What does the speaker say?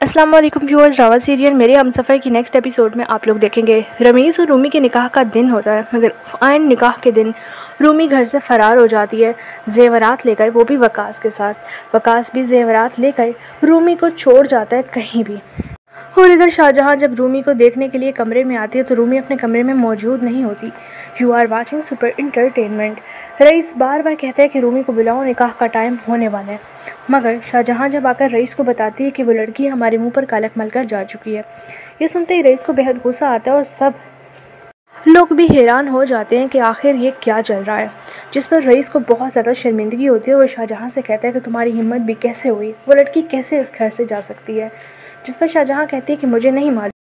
वालेकुम व्यूअर्स रावा सीरियल मेरे हम सफ़र की नेक्स्ट एपिसोड में आप लोग देखेंगे। रमीज़ और रूमी के निकाह का दिन होता है, मगर आन निकाह के दिन रूमी घर से फ़रार हो जाती है जेवरात लेकर, वो भी वकास के साथ। वकास भी जेवरात लेकर रूमी को छोड़ जाता है कहीं भी। और इधर शाहजहाँ जब रूमी को देखने के लिए कमरे में आती है तो रूमी अपने कमरे में मौजूद नहीं होती। You are watching super entertainment rice बार बार कहते हैं कि रूमी को बुलाओ, निकाह का टाइम होने वाला है। मगर शाहजहाँ जब आकर रईस को बताती है कि वो लड़की हमारे मुँह पर कालक मल कर जा चुकी है, ये सुनते ही रईस को बेहद गुस्सा आता है और सब लोग भी हैरान हो जाते हैं कि आखिर ये क्या चल रहा है, जिस पर रईस को बहुत ज़्यादा शर्मिंदगी होती है और शाहजहाँ से कहता है कि तुम्हारी हिम्मत भी कैसे हुई, वो लड़की कैसे इस घर से जा सकती है, जिस पर शाहजहाँ कहती है कि मुझे नहीं मालूम।